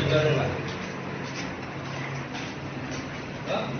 言われない。あ